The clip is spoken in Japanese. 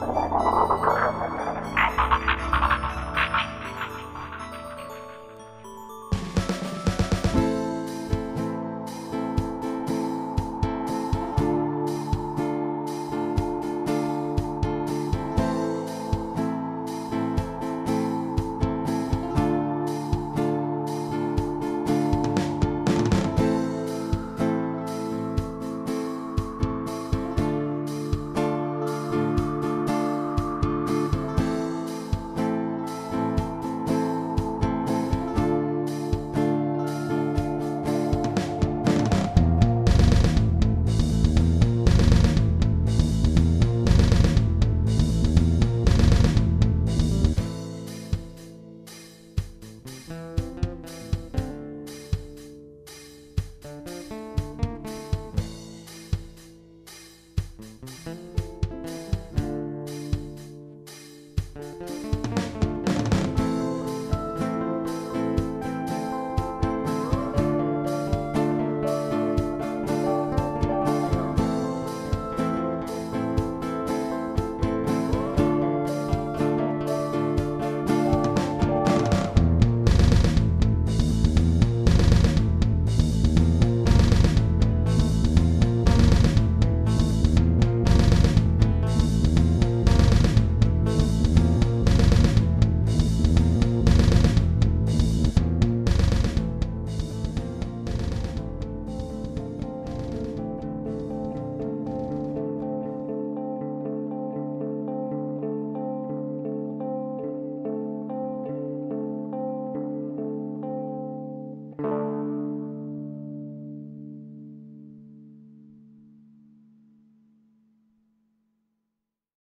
ハハハハ! Música